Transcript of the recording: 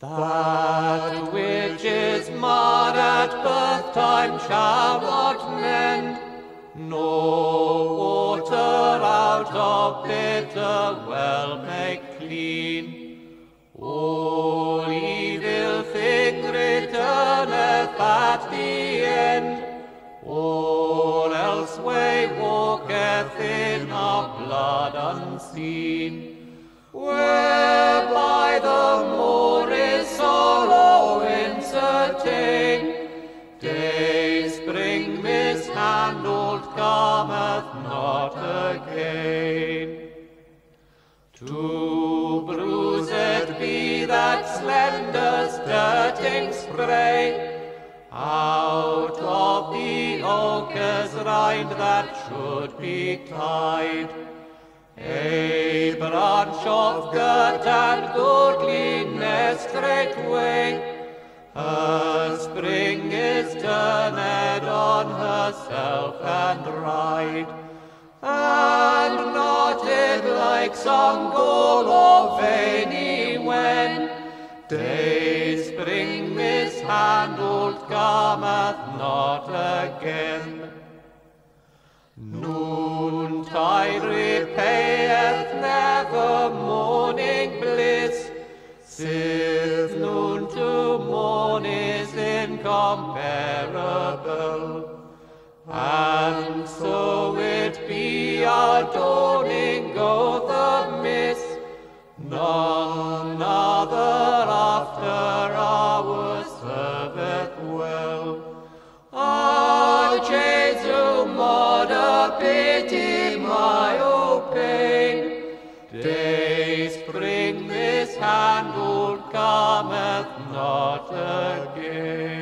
That which is marred at birth time shall not mend, no water out of bitter well make clean. All evil thing returneth at the end, all else way walketh in our blood unseen. Whereby uncertain, day spring mishandled cometh not again. To bruise it be that slender skirting spray, out of the ochre's rind that should be tied. A branch of good and goodliness straightway, is turned on herself and right, and knotted like some goal of any when day spring mishandled cometh not again. Noontide repayeth incomparable. And so it be our dawning goeth amiss, none other after hours serveth well. Ah, Jesu, mother, pity my own pain. Day spring mishandled cometh not again.